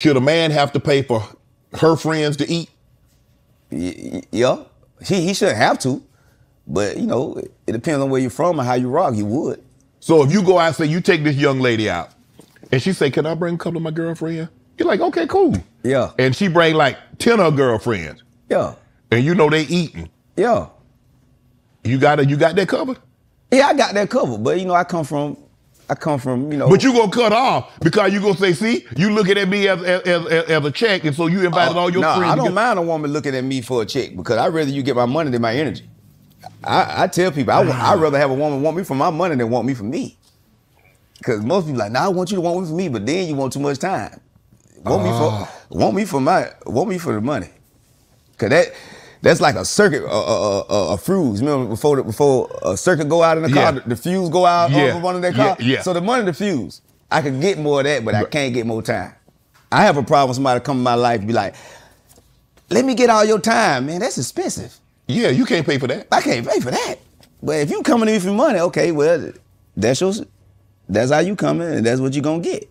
Should a man have to pay for her friends to eat? Yeah, he he shouldn't have to, but you know, it, it depends on where you're from and how you rock. You would. So if you go out and say you take this young lady out, and she say, "Can I bring a couple of my girlfriends?" You're like, "Okay, cool." Yeah, And she bring like ten of her girlfriends, yeah, and you know they eating. yeah. You got it. You got that covered. Yeah, I got that covered, but you know, I come from, I come from, you know. But you gonna cut off because you gonna say, "See, you looking at me as as, as, as a check," and so you invited all your no, friends. I don't mind a woman looking at me for a check because I'd rather you get my money than my energy. I, I tell people I, Ah. would rather have a woman want me for my money than want me for me. Because most people like, nah, I want you to want me for me, but then you want too much time. Want me Ah. for want me for my want me for the money. Cause that that's like a circuit, a, a, a, a fuse. Remember before the, before a circuit go out in the car, Yeah. the, the fuse go out Yeah. over one of their Yeah, car. yeah. So the money, the fuse. I could get more of that, but I can't get more time. I have a problem with somebody come in my life and be like, let me get all your time, man. That's expensive. Yeah, you can't pay for that. I can't pay for that. But if you coming to me for money, okay, well, that's your, that's how you coming, and that's what you gonna get.